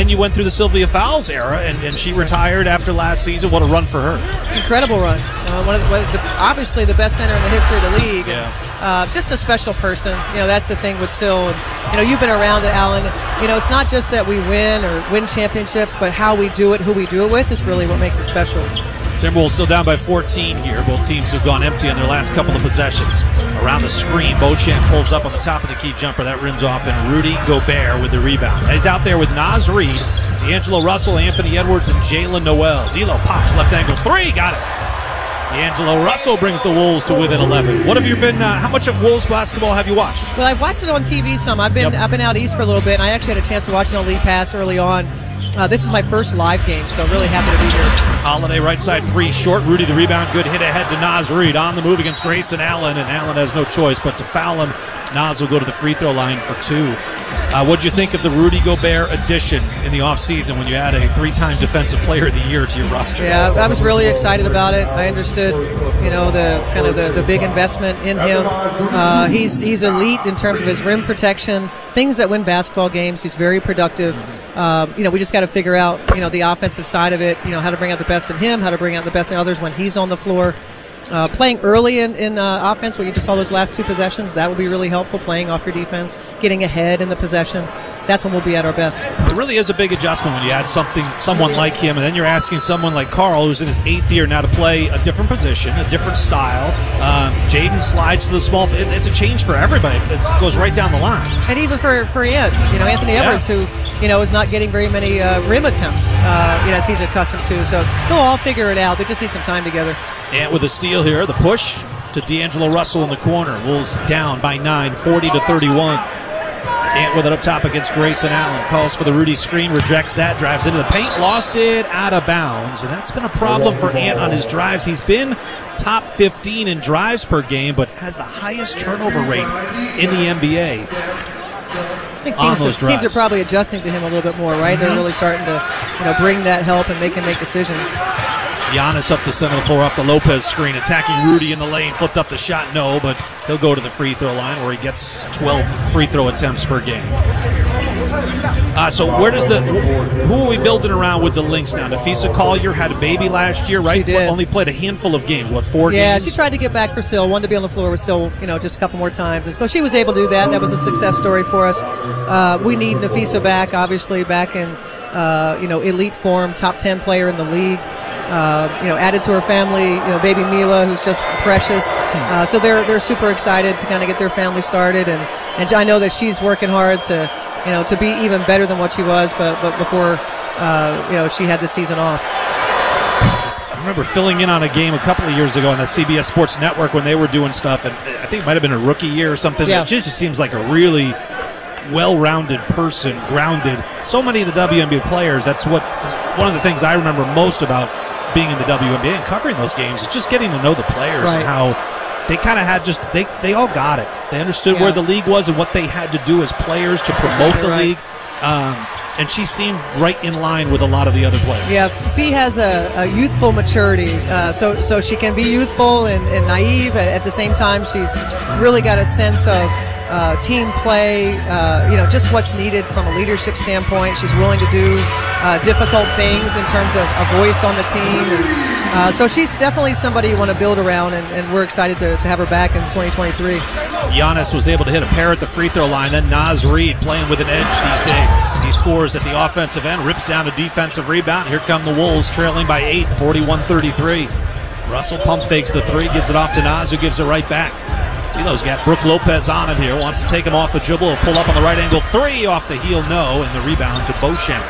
And you went through the Sylvia Fowles era, and, and she retired after last season. What a run for her! Incredible run. Uh, one of the, the, obviously the best center in the history of the league. Yeah. Uh, just a special person. You know, that's the thing with Syl. And, you know, you've been around it, Alan. You know, it's not just that we win or win championships, but how we do it, who we do it with, is really what makes it special. Timberwolves still down by 14 here. Both teams have gone empty on their last couple of possessions. Around the screen, Beauchamp pulls up on the top of the key jumper. That rims off, and Rudy Gobert with the rebound. He's out there with Naz Reid, D'Angelo Russell, Anthony Edwards, and Jaylen Nowell. D'Lo pops left angle three, got it. D'Angelo Russell brings the Wolves to within 11. What have you been? Uh, how much of Wolves basketball have you watched? Well, I've watched it on TV some. I've been Yep. I've been out east for a little bit, and I actually had a chance to watch an elite Pass early on. Uh, this is my first live game, so really happy to be here. Holiday right side three short. Rudy the rebound. Good hit ahead to Naz Reid on the move against Grayson Allen, and Allen has no choice but to foul him. Naz will go to the free throw line for two. Uh, what'd you think of the Rudy Gobert addition in the offseason when you add a three-time Defensive Player of the Year to your roster? Yeah, I was really excited about it. I understood, you know, the kind of the, the big investment in him. Uh, he's he's elite in terms of his rim protection, things that win basketball games. He's very productive. Um, you know, we just got to figure out, you know, the offensive side of it. You know, how to bring out the best in him, how to bring out the best in others when he's on the floor. Uh, playing early in, in uh, offense, where you just saw those last two possessions, that will be really helpful. Playing off your defense, getting ahead in the possession, that's when we'll be at our best. It really is a big adjustment when you add something, someone like him, and then you're asking someone like Karl, who's in his eighth year now, to play a different position, a different style. Um, Jaden slides to the small. It, it's a change for everybody. It goes right down the line. and even for for Ant, you know Anthony Yeah. Edwards, who you know is not getting very many uh, rim attempts, uh, you know as he's accustomed to. So they'll all figure it out. They just need some time together. Ant with a steal here. The push to D'Angelo Russell in the corner. Wolves down by nine, 40 to 31. Ant with it up top against Grayson Allen. Calls for the Rudy screen, rejects that, drives into the paint, lost it out of bounds. And that's been a problem for Ant on his drives. He's been top 15 in drives per game, but has the highest turnover rate in the NBA. I think teams, are, teams are probably adjusting to him a little bit more, right? They're Mhm. really starting to you know bring that help and make him make decisions. Giannis up the center of the floor off the Lopez screen, attacking Rudy in the lane. Flipped up the shot, no, but he'll go to the free throw line where he gets 12 free throw attempts per game. Uh, so where does the who are we building around with the Lynx now? Napheesa Collier had a baby last year, right? She did. Only played a handful of games. What four Yeah, games? she tried to get back for Syl. Wanted to be on the floor with Syl, you know, just a couple more times, and so she was able to do that. That was a success story for us. Uh, we need Napheesa back, obviously, back in uh, you know elite form, top ten player in the league. Uh, you know, added to her family, you know, baby Mila, who's just precious. Uh, so they're they're super excited to kind of get their family started, and and I know that she's working hard to you know to be even better than what she was, but but before uh, you know she had the season off. I remember filling in on a game a couple of years ago on the CBS Sports Network when they were doing stuff, and I think it might have been a rookie year or something. Yeah. She just seems like a really well-rounded person, grounded. So many of the WNBA players. That's what one of the things I remember most about being in the WNBA and covering those games is just getting to know the players and how they kind of had just they they all got it. They understood Yeah. where the league was and what they had to do as players to promote exactly the right. league. Um, and she seemed right in line with a lot of the other players. Yeah, Fee has a, a youthful maturity, uh, so so she can be youthful and, and naive. At, at the same time, she's really got a sense of uh, team play. Uh, you know, just what's needed from a leadership standpoint. She's willing to do uh, difficult things in terms of a voice on the team. And, uh, so she's definitely somebody you want to build around, and, and we're excited to, to have her back in 2023. Giannis was able to hit a pair at the free throw line. Then Naz Reid playing with an edge these days. He scores at the offensive end, rips down a defensive rebound. Here come the Wolves trailing by 8, 41 33. Russell pump fakes the three, gives it off to Naz, who gives it right back. D'Lo's got Brook Lopez on him here, wants to take him off the dribble, pull up on the right angle, three off the heel, no, and the rebound to Beauchamp.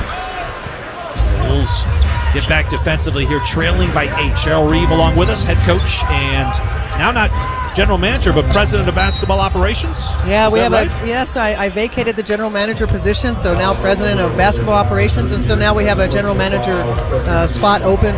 Wolves get back defensively here, trailing by eight. Cheryl Reeve along with us, head coach, and now not general manager, but president of basketball operations. Yeah, Is we have right? a yes. I, I vacated the general manager position, so now president of basketball operations, and so now we have a general manager uh, spot open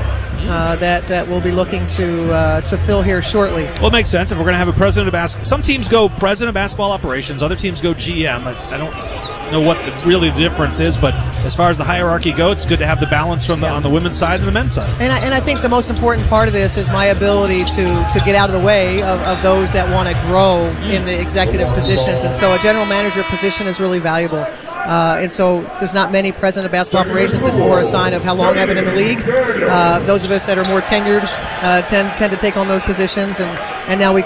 uh, that that we'll be looking to uh, to fill here shortly. Well, it makes sense if we're going to have a president of basketball. Some teams go president of basketball operations, other teams go GM. I, I don't know what the, really the difference is, but as far as the hierarchy goes, it's good to have the balance from the on the women's side and the men's side. And I, and I think the most important part of this is my ability to, to get out of the way of, of those that want to grow in the executive positions. And so a general manager position is really valuable. Uh, and so there's not many president of basketball operations. It's more a sign of how long I've been in the league. Uh, those of us that are more tenured uh, tend tend to take on those positions, and and now we